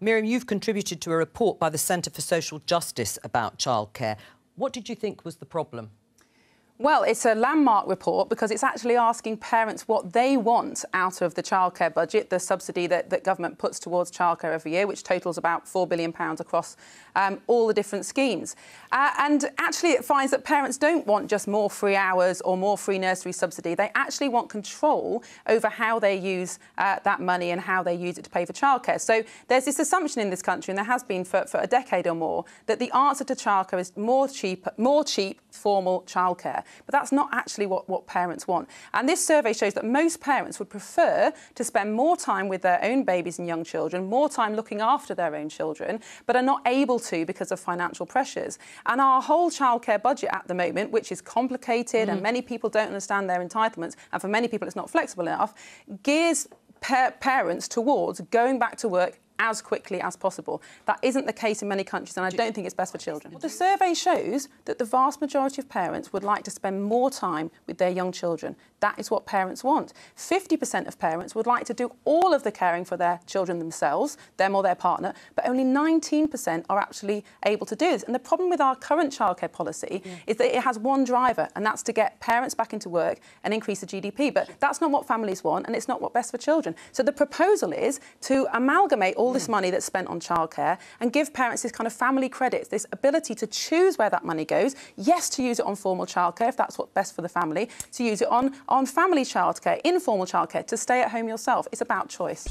Miriam, you've contributed to a report by the Centre for Social Justice about childcare. What did you think was the problem? Well, it's a landmark report because it's actually asking parents what they want out of the childcare budget, the subsidy that, that government puts towards childcare every year, which totals about £4 billion across um, all the different schemes. Uh, and actually, it finds that parents don't want just more free hours or more free nursery subsidy. They actually want control over how they use uh, that money and how they use it to pay for childcare. So there's this assumption in this country, and there has been for, for a decade or more, that the answer to childcare is more cheap, more cheap formal childcare. But that's not actually what, what parents want. And this survey shows that most parents would prefer to spend more time with their own babies and young children, more time looking after their own children, but are not able to because of financial pressures. And our whole childcare budget at the moment, which is complicated mm. and many people don't understand their entitlements, and for many people it's not flexible enough, gears parents towards going back to work as quickly as possible. That isn't the case in many countries, and I don't think it's best for children. Well, the survey shows that the vast majority of parents would like to spend more time with their young children. That is what parents want. 50% of parents would like to do all of the caring for their children themselves, them or their partner, but only 19% are actually able to do this. And the problem with our current childcare policy yeah. is that it has one driver, and that's to get parents back into work and increase the GDP. But that's not what families want, and it's not what's best for children. So the proposal is to amalgamate all this money that's spent on childcare and give parents this kind of family credit, this ability to choose where that money goes. Yes, to use it on formal childcare if that's what's best for the family, to use it on on family childcare, informal childcare, to stay at home yourself. It's about choice.